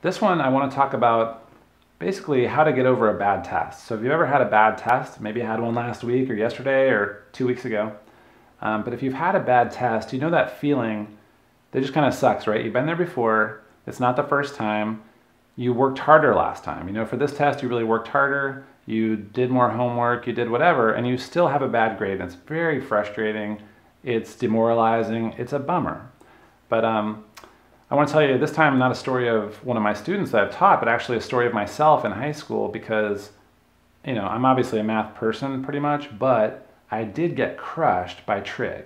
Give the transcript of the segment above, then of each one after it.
This one I want to talk about basically how to get over a bad test. So if you've ever had a bad test, maybe you had one last week or yesterday or two weeks ago, um, but if you've had a bad test, you know that feeling that just kind of sucks, right? You've been there before, it's not the first time, you worked harder last time. You know, for this test, you really worked harder, you did more homework, you did whatever, and you still have a bad grade. And it's very frustrating, it's demoralizing, it's a bummer. But um, I want to tell you this time not a story of one of my students that I've taught, but actually a story of myself in high school because, you know, I'm obviously a math person pretty much, but I did get crushed by trig,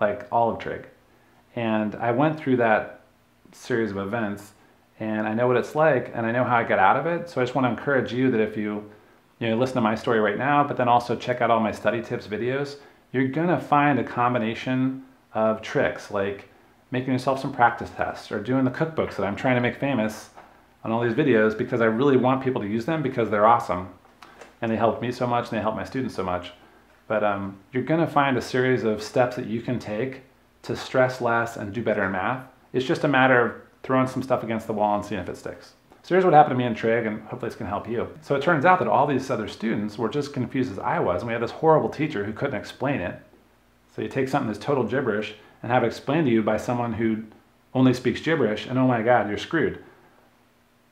like all of trig. And I went through that series of events and I know what it's like and I know how I got out of it. So I just want to encourage you that if you, you know, listen to my story right now, but then also check out all my study tips videos, you're going to find a combination of tricks like making yourself some practice tests or doing the cookbooks that I'm trying to make famous on all these videos because I really want people to use them because they're awesome and they help me so much and they help my students so much. But um, you're going to find a series of steps that you can take to stress less and do better in math. It's just a matter of throwing some stuff against the wall and seeing if it sticks. So here's what happened to me in trig, and hopefully this can help you. So it turns out that all these other students were just confused as I was, and we had this horrible teacher who couldn't explain it. So you take something that's total gibberish, and have it explained to you by someone who only speaks gibberish, and oh my God, you're screwed.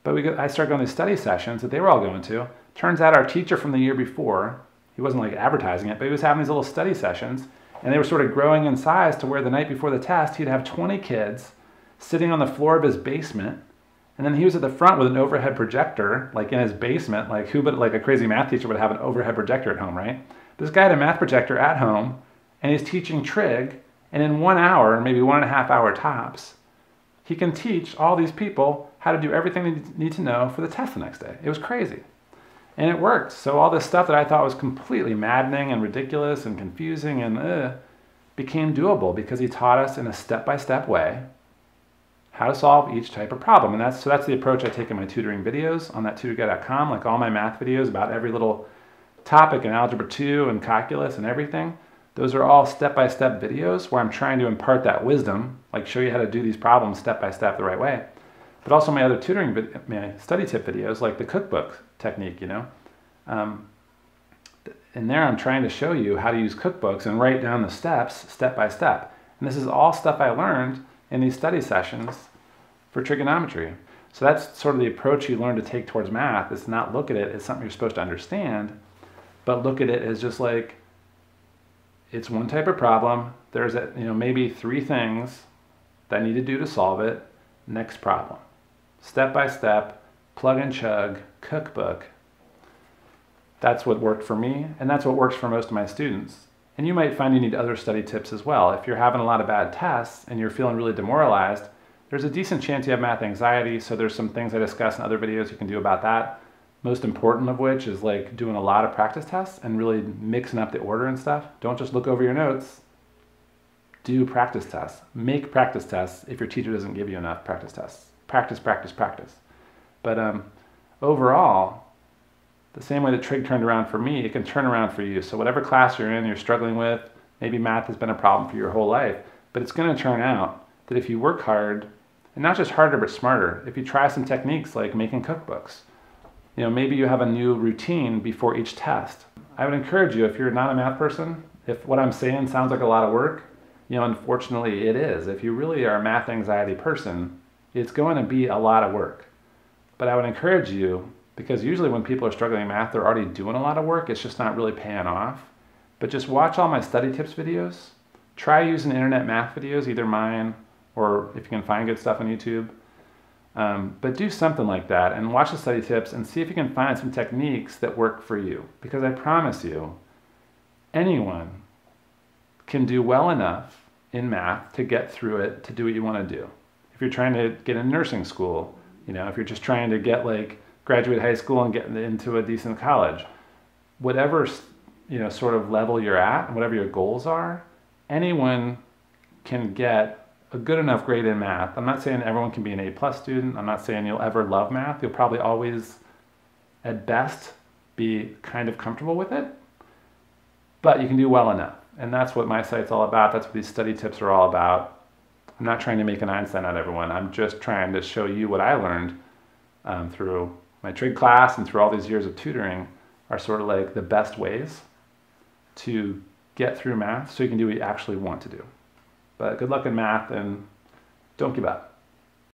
But we, I started going to study sessions that they were all going to. Turns out our teacher from the year before, he wasn't like advertising it, but he was having these little study sessions, and they were sort of growing in size to where the night before the test, he'd have 20 kids sitting on the floor of his basement, and then he was at the front with an overhead projector, like in his basement, like who but like a crazy math teacher would have an overhead projector at home, right? This guy had a math projector at home, and he's teaching trig, and in one hour, maybe one and a half hour tops, he can teach all these people how to do everything they need to know for the test the next day. It was crazy. And it worked. So all this stuff that I thought was completely maddening and ridiculous and confusing and uh, became doable because he taught us in a step-by-step way how to solve each type of problem. And that's so that's the approach I take in my tutoring videos on ThatTutorGuy.com, like all my math videos about every little topic in algebra 2 and calculus and everything. Those are all step-by-step videos where I'm trying to impart that wisdom, like show you how to do these problems step-by-step the right way. But also my other tutoring, my study tip videos, like the cookbook technique, you know. Um, in there I'm trying to show you how to use cookbooks and write down the steps step by step. And this is all stuff I learned in these study sessions for trigonometry. So that's sort of the approach you learn to take towards math. Is not look at it as something you're supposed to understand, but look at it as just like it's one type of problem. There's a, you know maybe three things that I need to do to solve it. Next problem. Step by step, plug and chug, cookbook. That's what worked for me, and that's what works for most of my students. And you might find you need other study tips as well. If you're having a lot of bad tests and you're feeling really demoralized, there's a decent chance you have math anxiety, so there's some things I discuss in other videos you can do about that. Most important of which is like doing a lot of practice tests and really mixing up the order and stuff. Don't just look over your notes. Do practice tests. Make practice tests if your teacher doesn't give you enough practice tests. Practice, practice, practice. But um, overall, the same way that trig turned around for me, it can turn around for you. So whatever class you're in, you're struggling with, maybe math has been a problem for your whole life, but it's going to turn out that if you work hard, and not just harder but smarter, if you try some techniques like making cookbooks, you know, maybe you have a new routine before each test. I would encourage you, if you're not a math person, if what I'm saying sounds like a lot of work, you know, unfortunately it is. If you really are a math anxiety person, it's going to be a lot of work. But I would encourage you, because usually when people are struggling in math, they're already doing a lot of work, it's just not really paying off. But just watch all my study tips videos. Try using internet math videos, either mine or if you can find good stuff on YouTube. Um, but do something like that and watch the study tips and see if you can find some techniques that work for you. Because I promise you, anyone can do well enough in math to get through it to do what you want to do. If you're trying to get in nursing school, you know, if you're just trying to get like graduate high school and get into a decent college, whatever you know sort of level you're at, and whatever your goals are, anyone can get a good enough grade in math. I'm not saying everyone can be an A plus student. I'm not saying you'll ever love math. You'll probably always, at best, be kind of comfortable with it. But you can do well enough. And that's what my site's all about. That's what these study tips are all about. I'm not trying to make an Einstein out of everyone. I'm just trying to show you what I learned um, through my trig class and through all these years of tutoring are sort of like the best ways to get through math so you can do what you actually want to do. But good luck in math and don't give up.